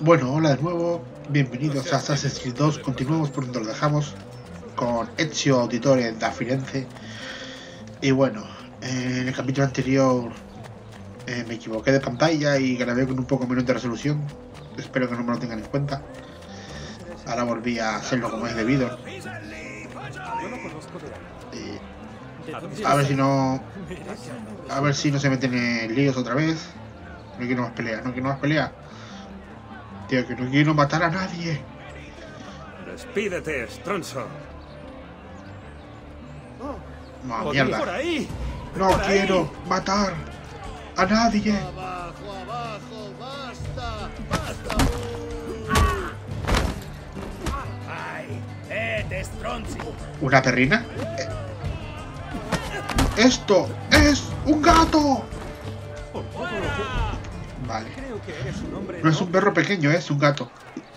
Bueno, hola de nuevo, bienvenidos a Assassin's Creed 2, continuamos por donde lo dejamos con Ezio Auditore da Firenze. Y bueno, en el capítulo anterior eh, me equivoqué de pantalla y grabé con un poco menos de resolución, espero que no me lo tengan en cuenta. Ahora volví a hacerlo como es debido. Y a ver si no a ver si no se meten en líos otra vez. No quiero más peleas, no quiero más peleas Tío, que no quiero matar a nadie. Despídete, Stronzo. No, mierda. No quiero matar a nadie. Abajo, abajo, basta, basta. ¡Ay! ¿Una perrina? Eh, ¡Esto es un gato! Vale. No es un perro pequeño, es un gato.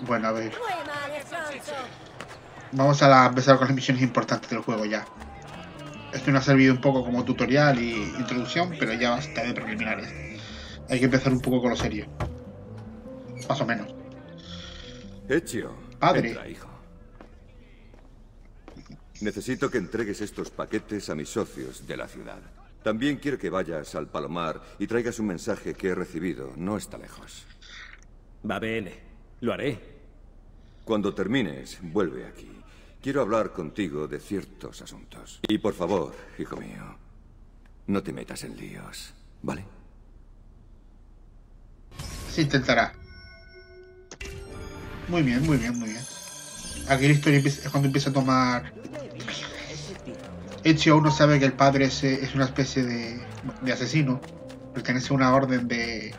Bueno, a ver. Vamos a la- empezar con las misiones importantes del juego ya. Esto nos ha servido un poco como tutorial y introducción, pero ya basta de preliminares. Hay que empezar un poco con lo serio. Más o menos. Padre. Entra, hijo. Necesito que entregues estos paquetes a mis socios de la ciudad. También quiero que vayas al Palomar y traigas un mensaje que he recibido. No está lejos. Va bene. Lo haré. Cuando termines, vuelve aquí. Quiero hablar contigo de ciertos asuntos. Y por favor, hijo mío, no te metas en líos, ¿vale? Se intentará. Muy bien, muy bien, muy bien. Aquí la historia es cuando empieza a tomar. Ezio aún no sabe que el padre es, es una especie de, de asesino. Pertenece a una orden de.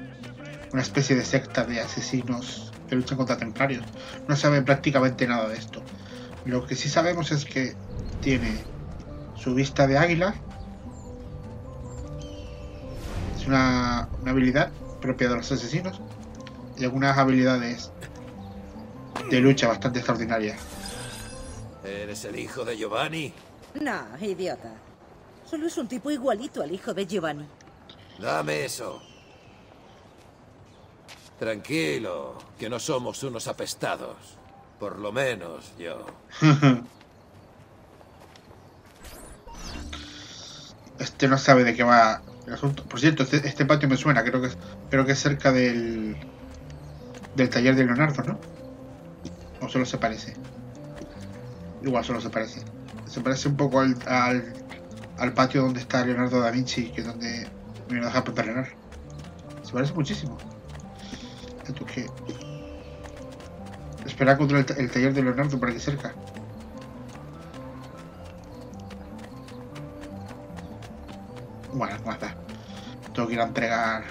una especie de secta de asesinos que luchan contra templarios. No sabe prácticamente nada de esto. Lo que sí sabemos es que tiene su vista de águila. Es una, una habilidad propia de los asesinos. Y algunas habilidades de lucha bastante extraordinarias. ¿Eres el hijo de Giovanni? No, idiota. Solo es un tipo igualito al hijo de Giovanni. Dame eso. Tranquilo, que no somos unos apestados. Por lo menos yo. Este no sabe de qué va el asunto. Por cierto, este, este patio me suena, creo que es, creo que es cerca del del taller de Leonardo, ¿no? O solo se parece. Igual solo se parece. Se parece un poco al, al, al patio donde está Leonardo da Vinci, que es donde me lo deja. Se parece muchísimo. Esto que. Espera contra el, ta- el taller de Leonardo por aquí cerca. Bueno, guarda. Tengo que ir a entregar.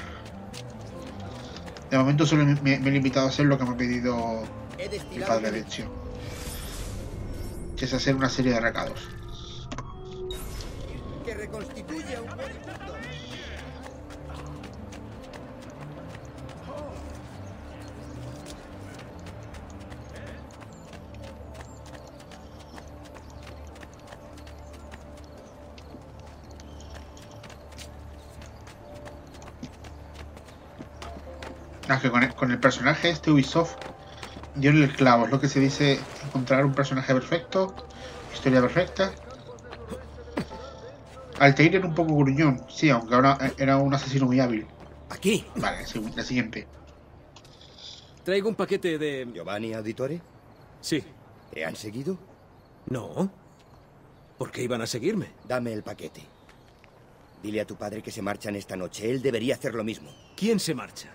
De momento solo me, me- me he limitado a hacer lo que me ha pedido mi padre de. Es hacer una serie de recados. Que reconstituye un. Ah, que con el, con el personaje este Ubisoft dio el clavo. Es lo que se dice encontrar un personaje perfecto, historia perfecta. Altair era un poco gruñón, sí, aunque ahora era un asesino muy hábil. Aquí. Vale, la siguiente. Traigo un paquete de... Giovanni Auditore, Sí. ¿te han seguido? No. ¿Por qué iban a seguirme? Dame el paquete. Dile a tu padre que se marchan esta noche. Él debería hacer lo mismo. ¿Quién se marcha?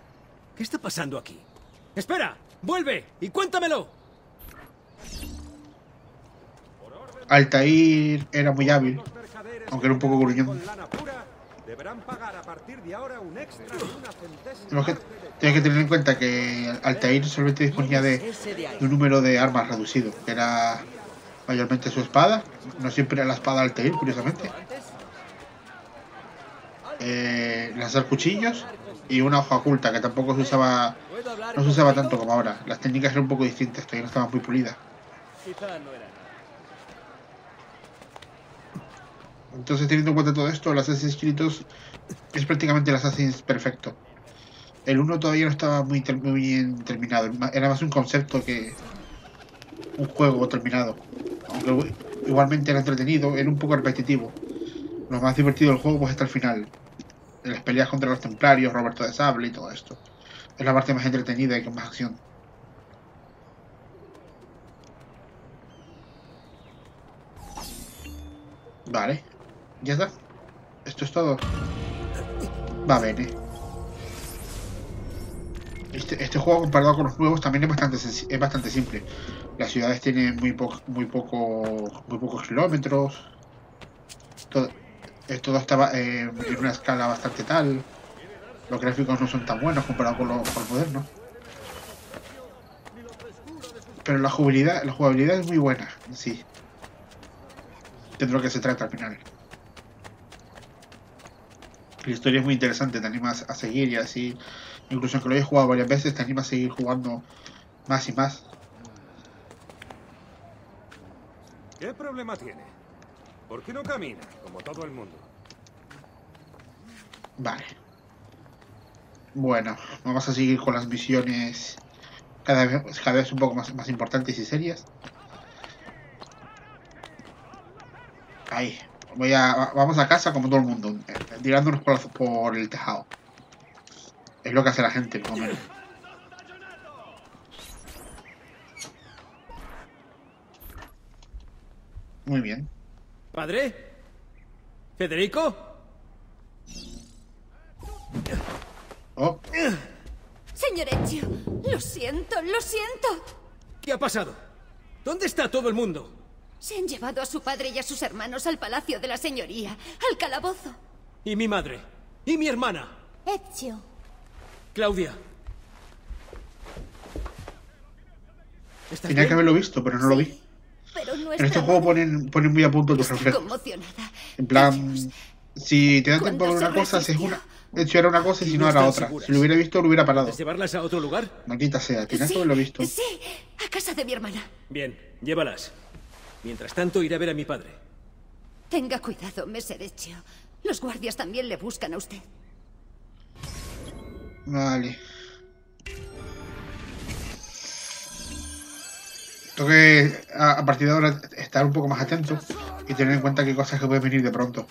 ¿Qué está pasando aquí? ¡Espera! ¡Vuelve! ¡Y cuéntamelo! Altair era muy hábil, aunque era un poco gruñón. Tienes que tener en cuenta que Altair solamente disponía de, un número de armas reducido, que era mayormente su espada, no siempre era la espada Altair, curiosamente. Eh, lanzar cuchillos y una hoja oculta, que tampoco se usaba, no se usaba tanto como ahora. Las técnicas eran un poco distintas, todavía no estaban muy pulidas. Entonces, teniendo en cuenta todo esto, el Assassin's Creed 2 es prácticamente el Assassin's perfecto. El 1 todavía no estaba muy, bien terminado. Era más un concepto que un juego terminado. Aunque igualmente era entretenido, era un poco repetitivo. Lo más divertido del juego pues está al final. En las peleas contra los templarios, Roberto de Sable y todo esto. Es la parte más entretenida y con más acción. Vale. Ya está. Esto es todo. Va bene. Este, este juego comparado con los nuevos también es bastante es bastante simple. Las ciudades tienen muy poco muy poco muy pocos kilómetros. Todo, eh, todo estaba eh, en una escala bastante tal. Los gráficos no son tan buenos comparados con los, con los modernos. Pero la jugabilidad, la jugabilidad es muy buena, sí. De lo que se trata al final. La historia es muy interesante, te animas a seguir y así. Incluso aunque lo hayas jugado varias veces, te anima a seguir jugando más y más. ¿Qué problema tiene? ¿Por qué no camina, como todo el mundo? Vale. Bueno, vamos a seguir con las misiones cada vez, cada vez un poco más, más importantes y serias. Ahí. Voy a, va- vamos a casa como todo el mundo, tirándonos por, la- por el tejado. Es lo que hace la gente, más o menos. Muy bien. ¿Padre? ¿Federico? Oh, Señor Ezio, lo siento, lo siento. ¿Qué ha pasado? ¿Dónde está todo el mundo? Se han llevado a su padre y a sus hermanos al palacio de la señoría, al calabozo. ¿Y mi madre? ¿Y mi hermana? Ezio. Claudia. ¿Estás tenía que bien? haberlo visto, pero no lo vi. Pero En este juego ponen, ponen muy a punto tus reflejos. En plan, Dios, si te da ¿Cuándo tiempo a una cosa, haces resistió? una. De hecho, era una cosa y si no no era otra. seguras. Si lo hubiera visto, lo hubiera parado. ¿Puedes llevarlas a otro lugar? Maldita sea, tenías que Sí, haberlo visto. Sí, a casa de mi hermana. Bien, llévalas. Mientras tanto, iré a ver a mi padre. Tenga cuidado, Messer Ezio. Los guardias también le buscan a usted. Vale. Tengo que, a, a partir de ahora, estar un poco más atento y tener en cuenta qué cosas que pueden venir de pronto.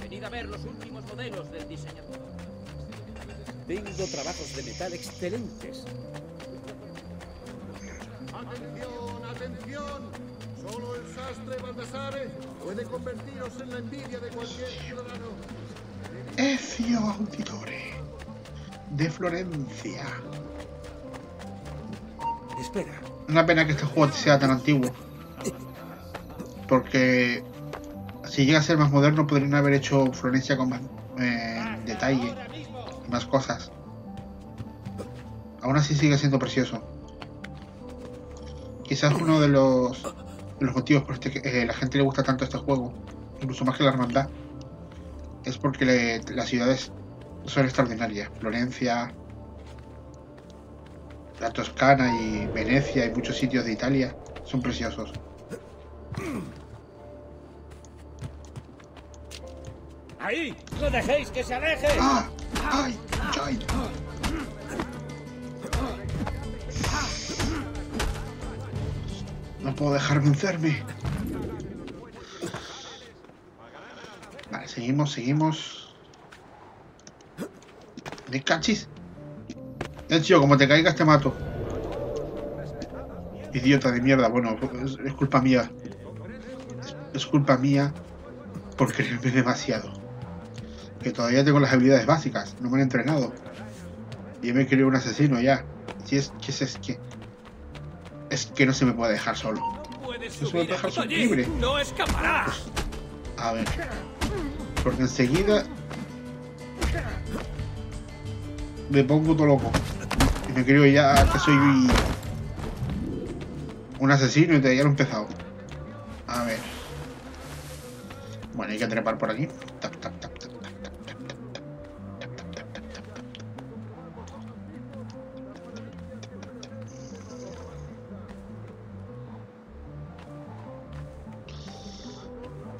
Venid a ver los últimos modelos del diseñador. Tengo trabajos de metal excelentes. Atención, atención. Solo el sastre Baldassare puede convertiros en la envidia de cualquier ciudadano. Ezio Auditore. De Florencia. Espera. Una pena que este juego sea tan antiguo. Porque si llega a ser más moderno podrían haber hecho Florencia con más eh, detalle, más cosas. Aún así sigue siendo precioso. Quizás uno de los, los motivos por este que eh, la gente le gusta tanto este juego, incluso más que la hermandad, es porque le- las ciudades son extraordinarias. Florencia, la Toscana y Venecia y muchos sitios de Italia son preciosos. ¡Ahí! ¡No dejéis que se aleje! ¡Ah! ¡Ay! ¡Ay! No puedo dejar vencerme. Vale, seguimos, seguimos. ¿Me cachis? Ezio, como te caigas te mato. Idiota de mierda, bueno, es, es culpa mía. Es, culpa mía por creerme demasiado. Que todavía tengo las habilidades básicas, no me han entrenado. Y me creo un asesino ya. Si es que es que. Es que no se me puede dejar solo. No se me puede dejar solo libre. ¡No escaparás! A ver. Porque enseguida. Me pongo todo loco. Y me creo ya que soy un asesino y te ya lo he empezado. A ver. Bueno, hay que trepar por aquí.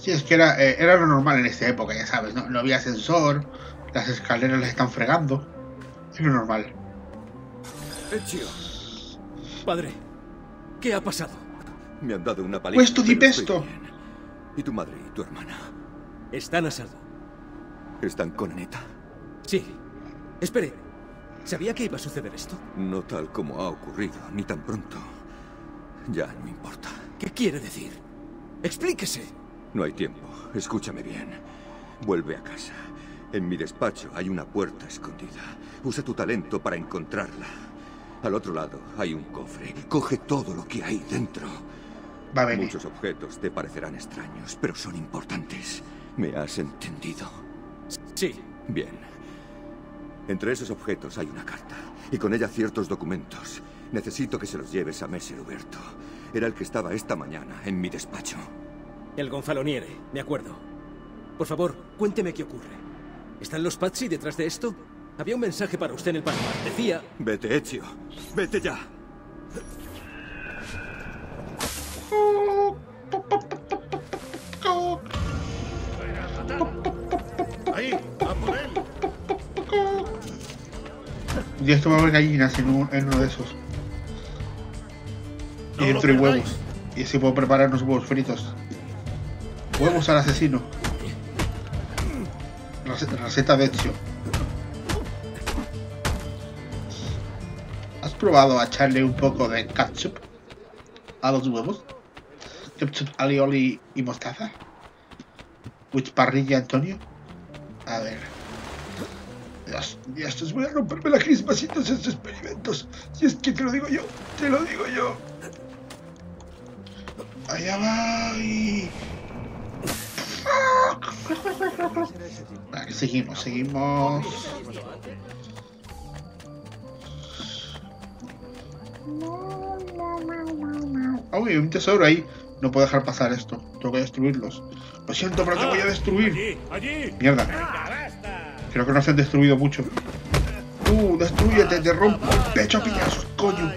Sí, es que era, eh, era lo normal en esta época, ya sabes, ¿no? No había ascensor, las escaleras las están fregando. Es lo normal. Ezio. Padre, ¿qué ha pasado? Me han dado una paliza. Puesto di pero estoy pesto. bien. ¿Y tu madre y tu hermana? Están a salvo. ¿Están con Aneta? Sí. Espere. ¿Sabía que iba a suceder esto? No tal como ha ocurrido, ni tan pronto. Ya no importa. ¿Qué quiere decir? Explíquese. No hay tiempo. Escúchame bien. Vuelve a casa. En mi despacho hay una puerta escondida. Usa tu talento para encontrarla. Al otro lado hay un cofre. Coge todo lo que hay dentro. Va a venir. Muchos objetos te parecerán extraños, pero son importantes. ¿Me has entendido? Sí. Bien. Entre esos objetos hay una carta, y con ella ciertos documentos. Necesito que se los lleves a Messer Huberto. Era el que estaba esta mañana en mi despacho. El Gonzaloniere, me acuerdo. Por favor, cuénteme qué ocurre. ¿Están los Pazzi detrás de esto? Había un mensaje para usted en el Panamá. Decía... Vete, Ezio. Vete ya. Ahí, a por él. Va a haber gallinas en, un- en uno de esos. Y No dentro hay huevos. Y así puedo preparar unos huevos fritos. Huevos al asesino. Rece- Receta Ezio. ¿Has probado a echarle un poco de ketchup a los huevos? Ketchup, alioli y mostaza. Which parrilla, Antonio? A ver. Dios, Dios, voy a romperme la crismacita estos experimentos. Si es que te lo digo yo, te lo digo yo. Allá va. Vale, seguimos, seguimos. Uy, hay un tesoro ahí. No puedo dejar pasar esto. Tengo que destruirlos. Lo siento, pero te voy a destruir. Mierda. Creo que no se han destruido mucho. Uh, destruyete, te rompo el pecho a coño.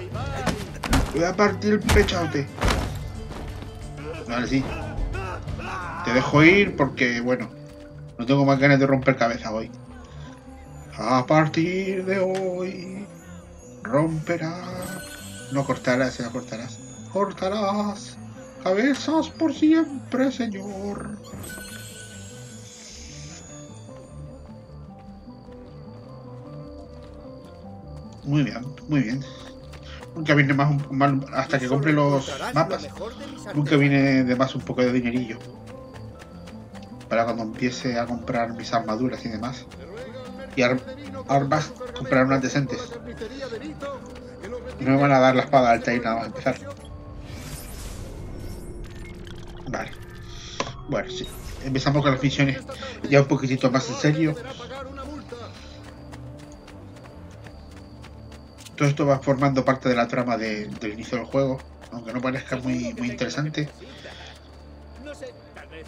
Voy a partir el pechote. Vale, sí. Te dejo ir porque, bueno, no tengo más ganas de romper cabeza hoy. A partir de hoy, romperás. No cortarás, no cortarás. Cortarás cabezas por siempre, señor. Muy bien, muy bien. Nunca viene más un- mal hasta que compre los mapas. Nunca viene de más un poco de dinerillo. Para cuando empiece a comprar mis armaduras y demás. Y ar- armas, comprar unas decentes. No me van a dar la espada alta y nada más empezar. Vale. Bueno, sí. Empezamos con las misiones ya un poquitito más en serio. Todo esto va formando parte de la trama de- del inicio del juego, aunque no parezca muy, muy interesante.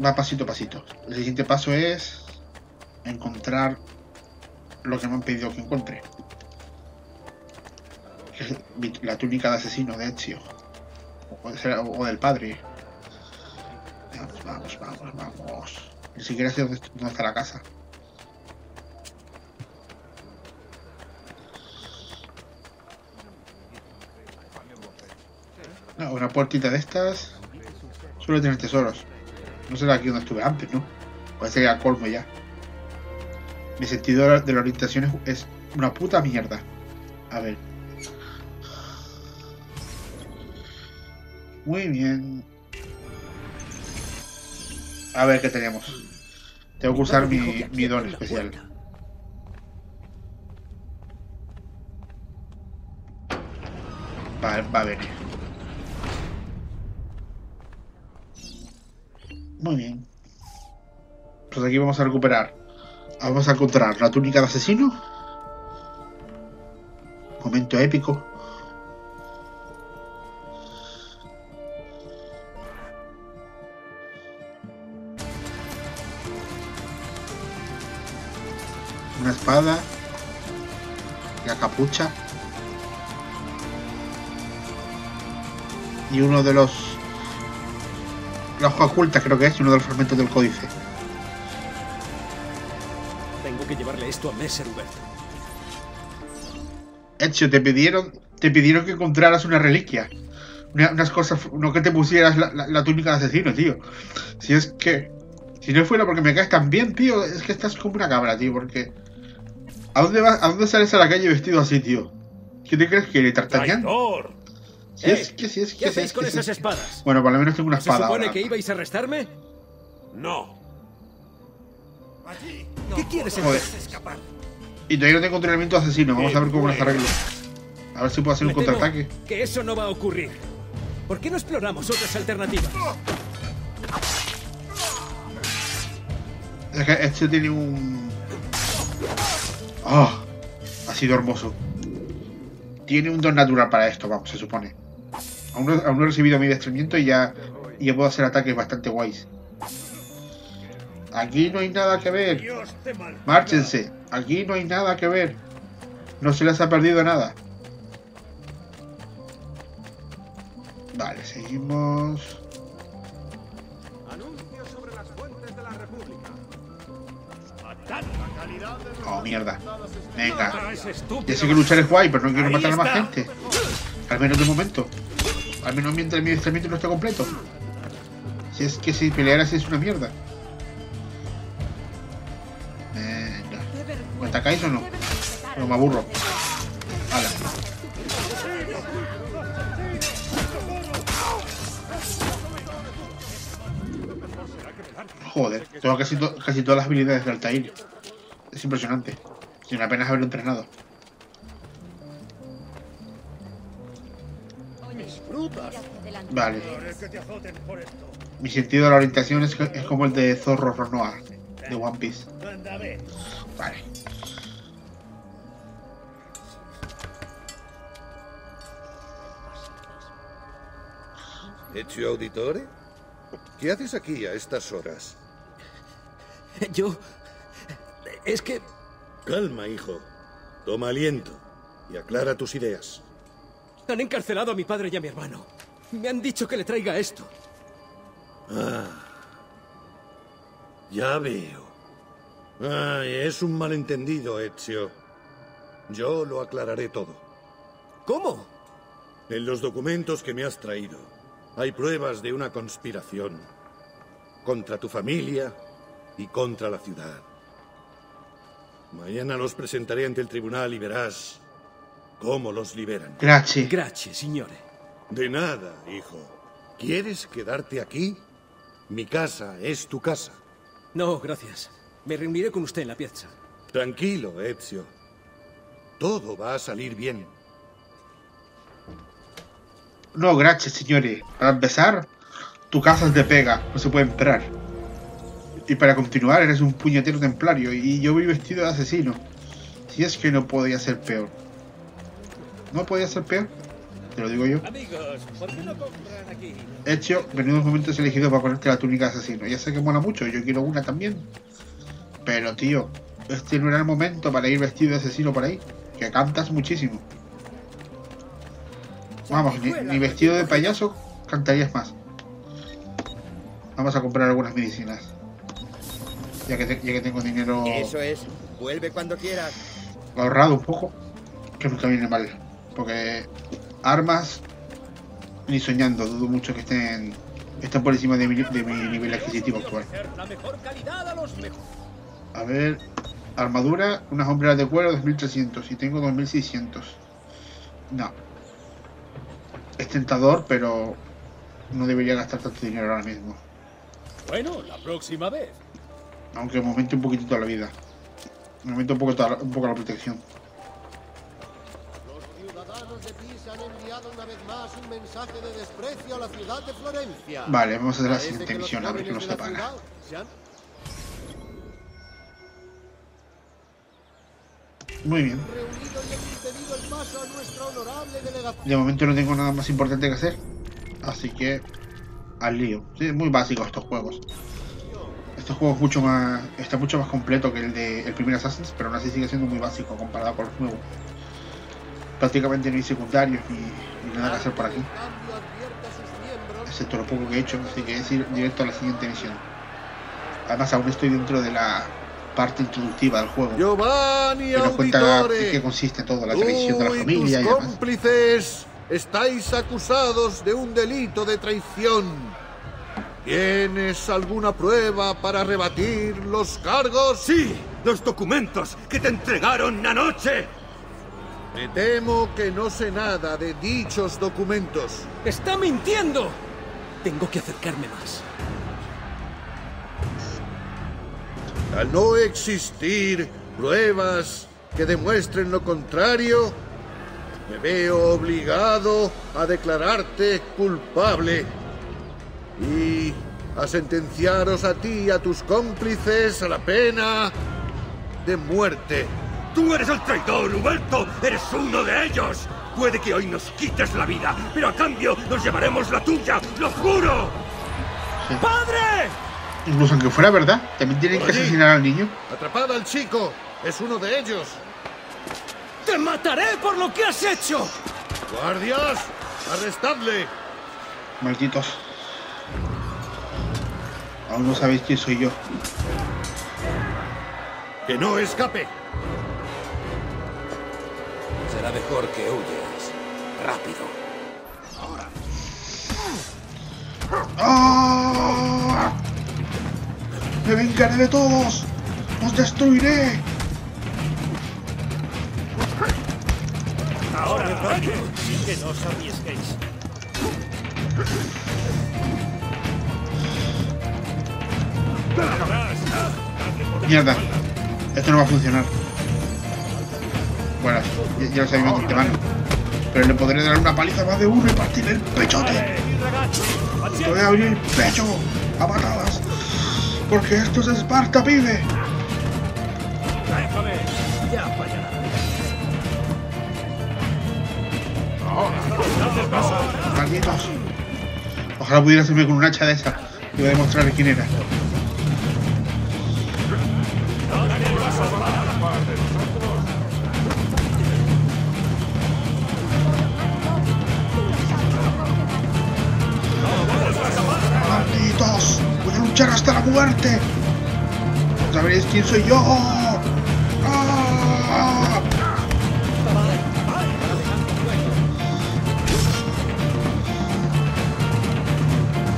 Va pasito a pasito. El siguiente paso es encontrar lo que me han pedido que encuentre. La túnica de asesino de Ezio. O, del padre. Vamos, vamos, vamos, vamos. Ni siquiera sé dónde, está la casa. No, una puertita de estas suele tener tesoros. No será aquí donde estuve antes, ¿no? Puede ser al colmo ya. Mi sentido de la- de la orientación es, es una puta mierda. A ver. Muy bien. A ver qué tenemos. Tengo que usar mi, mi don especial. Va, va a venir. Muy bien. Pues aquí vamos a recuperar. Vamos a encontrar la túnica de asesino. Momento épico. Una espada. La capucha. Y uno de los la hoja oculta, creo que es uno de los fragmentos del códice. Tengo que llevarle esto a Messer Huberto. Ezio, te pidieron, te pidieron que encontraras una reliquia. Una- unas cosas, no que te pusieras la, la- la túnica de asesino, tío. Si es que. Si no fuera porque me caes tan bien, tío, es que estás como una cabra, tío, porque. ¿A dónde vas? ¿A dónde sales a la calle vestido así, tío? ¿Qué te crees que eres, D'Artagnan? ¡Traidor! Si es que, si es que. ¿Qué si hacéis es con esas es espadas? Bueno, por lo menos tengo una ¿Se espada supone ahora. que ibais a arrestarme? No. Allí. ¿Qué quieres Joder. entonces? Escapar. Y todavía no tengo entrenamiento de asesino. Vamos a ver cómo las arreglo. A ver si puedo hacer un Me contraataque. Que eso no va a ocurrir. ¿Por qué no exploramos otras alternativas? Es que este tiene un. ¡Ah! ha sido hermoso. Tiene un don natural para esto, vamos, se supone. Aún no, aún no he recibido mi adiestramiento y ya, y ya puedo hacer ataques bastante guays. Aquí no hay nada que ver. Márchense. Aquí no hay nada que ver. No se les ha perdido nada. Vale, seguimos. Oh, mierda. Venga. Ya sé que luchar es guay, pero no quiero matar a más gente. Al menos de momento. Al menos mientras mi adiestramiento no esté completo. Si es que si pelear así es una mierda. Venga. ¿Me atacáis o no? No me aburro. Hala. Joder, tengo casi, casi todas las habilidades de Altair. Es impresionante. Sin apenas haberlo entrenado. Vale. Mi sentido de la orientación es, es como el de Zorro Ronoa, de One Piece. Vale. Ezio Auditore? ¿Qué haces aquí a estas horas? Yo... Es que... Calma, hijo. Toma aliento y aclara tus ideas. Han encarcelado a mi padre y a mi hermano. Me han dicho que le traiga esto. Ah. Ya veo. Ay, es un malentendido, Ezio. Yo lo aclararé todo. ¿Cómo? En los documentos que me has traído hay pruebas de una conspiración contra tu familia y contra la ciudad. Mañana los presentaré ante el tribunal y verás cómo los liberan. Gracias. Gracias, signore. De nada, hijo. ¿Quieres quedarte aquí? Mi casa es tu casa. No, gracias. Me reuniré con usted en la piazza. Tranquilo, Ezio. Todo va a salir bien. No, gracias, señores. Para empezar, tu casa es de pega, no se puede entrar. Y para continuar, eres un puñetero templario y yo voy vestido de asesino. Si es que no podía ser peor. ¿No podía ser peor? Te lo digo yo. Amigos, ¿por qué no compran aquí? Hecho, menudos momentos elegidos para ponerte la túnica de asesino. Ya sé que mola mucho, yo quiero una también. Pero, tío, este no era el momento para ir vestido de asesino por ahí. Que cantas muchísimo. Vamos, ni, ni vestido de payaso cantarías más. Vamos a comprar algunas medicinas. Ya que, te- ya que tengo dinero Eso es. Vuelve cuando quieras. ahorrado un poco. Que nunca viene mal. Porque armas, ni soñando, dudo mucho que estén, estén por encima de mi, de mi nivel adquisitivo actual. A ver, armadura, unas hombreras de cuero 2300 y tengo 2600. No. Es tentador, pero no debería gastar tanto dinero ahora mismo. Bueno, la próxima vez. Aunque me aumente un poquitito la vida. Me aumente un poco, un poco la protección. Una vez más un mensaje de desprecio a la ciudad de Florencia. Vale, vamos a hacer la siguiente misión, a ver qué nos de la separa. ciudad se han- Muy bien. De momento no tengo nada más importante que hacer. Así que al lío. Sí, es muy básico estos juegos. Este juego es mucho más. está mucho más completo que el de el primer Assassin's, pero aún así sigue siendo muy básico comparado con los nuevos. Prácticamente no hay secundarios ni, ni nada que hacer por aquí. Excepto lo poco que he hecho, así que es ir directo a la siguiente misión. Además, aún estoy dentro de la parte introductiva del juego. Giovanni que nos cuenta en Auditore, qué consiste todo, la tú tradición de la y familia y tus demás. cómplices estáis acusados de un delito de traición. ¿Tienes alguna prueba para rebatir los cargos? Sí, los documentos que te entregaron anoche. Me temo que no sé nada de dichos documentos. ¡Está mintiendo! Tengo que acercarme más. Al no existir pruebas que demuestren lo contrario, me veo obligado a declararte culpable y a sentenciaros a ti y a tus cómplices a la pena de muerte. Tú eres el traidor, Huberto. Eres uno de ellos. Puede que hoy nos quites la vida, pero a cambio nos llevaremos la tuya. ¡Lo juro! ¡Padre! Incluso aunque fuera verdad, también tienen que asesinar al niño. Atrapad al chico. Es uno de ellos. ¡Te mataré por lo que has hecho! Guardias, arrestadle. Malditos. Aún no sabéis quién soy yo. Que no escape. Será mejor que huyas. Rápido. ¡Ah! ¡Me vengaré de todos! ¡Os destruiré! Ahora, que no os arriesguéis. Mierda. Esto no va a funcionar. Bueno, ya, lo sabemos de antemano. Pero le podré dar una paliza más de uno y partirle el pechote. Te voy a abrir el pecho a patadas. Porque esto es Esparta, pibe. Malditos. Ojalá pudiera hacerme con un hacha de esa. Y voy a demostrarle quién era. Hasta la muerte! ¿Sabréis quién soy yo? ¡Ah!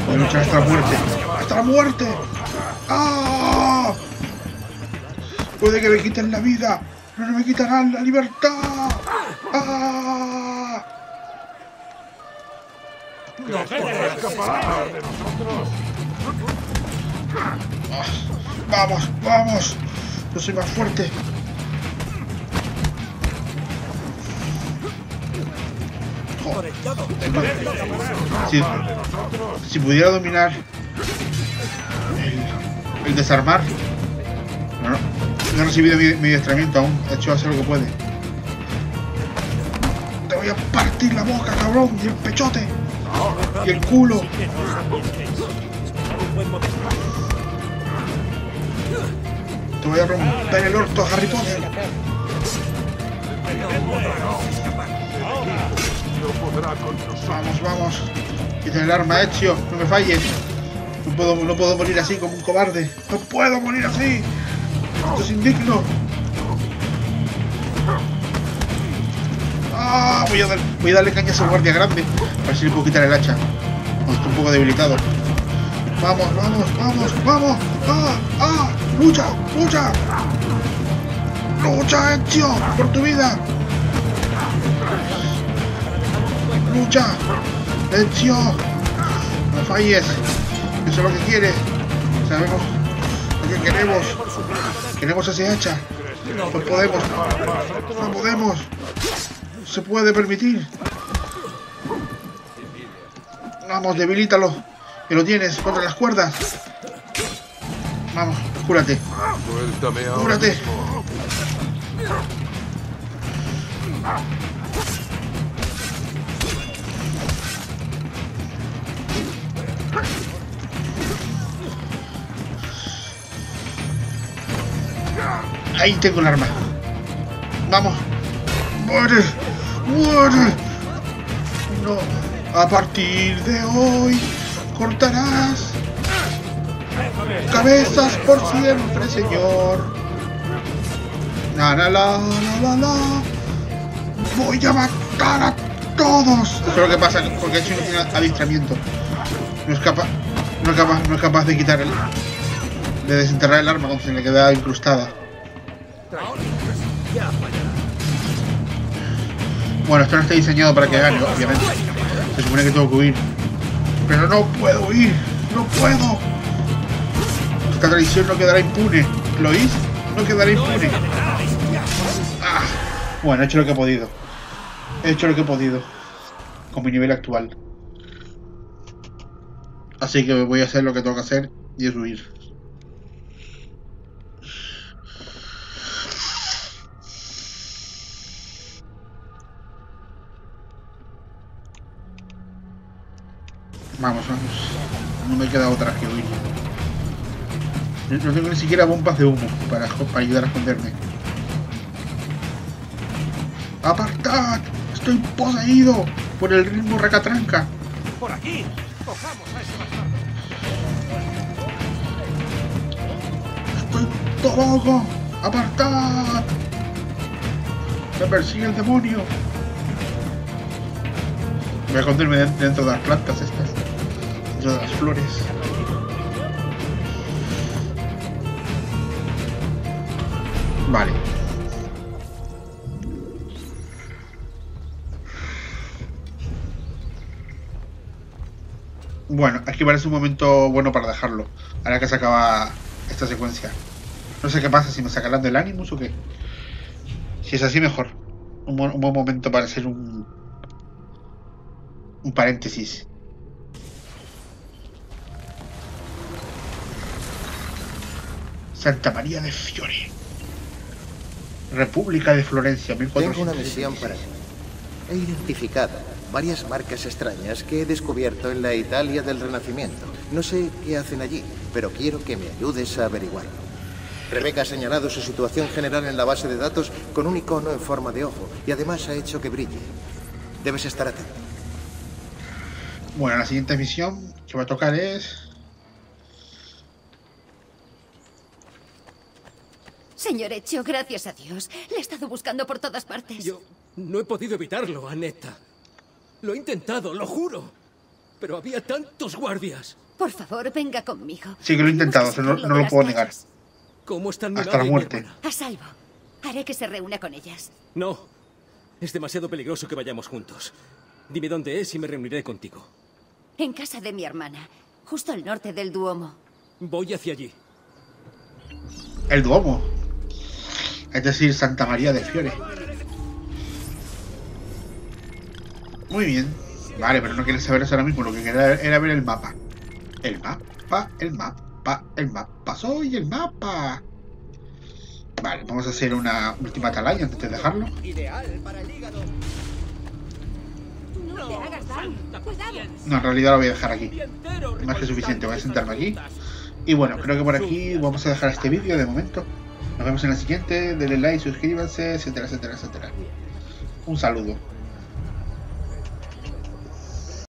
Voy a luchar hasta la muerte. ¡Hasta la muerte! ¡Ah! Puede que me quiten la vida, pero no me quitarán la libertad. ¡Ah! Ah, Vamos, vamos. Yo soy más fuerte. Si, si pudiera dominar el, el desarmar. No, no, no he recibido mi, mi adiestramiento aún. De hecho, hace lo que puede. Te voy a partir la boca, cabrón, y el pechote. Y el culo. Te voy a romper el orto, Harry Potter. Vamos, vamos. Quita el arma, Ezio. No me falles. No puedo, no puedo morir así como un cobarde. No puedo morir así. Esto es indigno. Ah, voy a, darle caña a ese guardia grande. A ver si le puedo quitar el hacha. Está un poco debilitado. Vamos, vamos, vamos, vamos. ¡Ah! ¡Ah! ¡Lucha! ¡Lucha! ¡Lucha, Ezio! ¡Por tu vida! ¡Lucha! ¡Ezio! ¡No falles! Eso es lo que quieres. Sabemos lo que queremos. Queremos ese hacha. No podemos. No podemos. Se puede permitir. Vamos, debilítalo. Que lo tienes contra las cuerdas. Vamos, cúrate. Cúrate. Ahí tengo el arma. Vamos. Muere. Muere. No. A partir de hoy cortarás cabezas por siempre, señor. La la la la la. Voy a matar a todos. Eso es lo que pasa porque hecho no tiene adiestramiento. No es capaz, no es capaz, no es capaz de quitar el, de desenterrar el arma cuando se le queda incrustada. Bueno, esto no está diseñado para que gane, obviamente. Se supone que tengo que huir. Pero no puedo huir, no puedo. Esta traición no quedará impune. ¿Lo oís? No quedará impune. Ah. Bueno, he hecho lo que he podido. He hecho lo que he podido. Con mi nivel actual. Así que voy a hacer lo que tengo que hacer y es huir. Vamos, vamos. No me queda otra que huir. No tengo ni siquiera bombas de humo para, para ayudar a esconderme. ¡Apartad! ¡Estoy poseído por el ritmo racatranca! ¡Por aquí! ¡Cojamos a ese bastardo! ¡Estoy todo loco! ¡Apartad! ¡Me persigue el demonio! Voy a esconderme dentro de las plantas estas. De las flores. Vale. Bueno, aquí parece un momento bueno para dejarlo. Ahora que se acaba esta secuencia. No sé qué pasa, si me sacarán del Animus o qué. Si es así, mejor. Un un buen momento para hacer un... Un paréntesis. Santa María de Fiore. República de Florencia, Tengo una misión para ti. He identificado varias marcas extrañas que he descubierto en la Italia del Renacimiento. No sé qué hacen allí, pero quiero que me ayudes a averiguarlo. Rebeca ha señalado su situación general en la base de datos con un icono en forma de ojo y además ha hecho que brille. Debes estar atento. Bueno, la siguiente misión que va a tocar es... Señor Hecho, gracias a Dios. Le he estado buscando por todas partes. Yo no he podido evitarlo, Aneta. Lo he intentado, lo juro. Pero había tantos guardias. Por favor, venga conmigo. Sí que lo he intentado, o sea, no, no lo puedo negar. ¿Cómo están Hasta la muerte. A salvo. Haré que se reúna con ellas. No. Es demasiado peligroso que vayamos juntos. Dime dónde es y me reuniré contigo. En casa de mi hermana, justo al norte del Duomo. Voy hacia allí. El Duomo. Es decir, Santa María de Fiore. Muy bien. Vale, pero no quieres saber eso ahora mismo. Lo que quería era ver el mapa. El mapa, el mapa, el mapa. Soy el mapa. Vale, vamos a hacer una última atalaya antes de dejarlo. Ideal para el hígado. No te hagas. No, en realidad lo voy a dejar aquí. Más que suficiente. Voy a sentarme aquí. Y bueno, creo que por aquí vamos a dejar este vídeo de momento. Nos vemos en la siguiente. Denle like, suscríbanse, etcétera, etcétera, etcétera. Un saludo.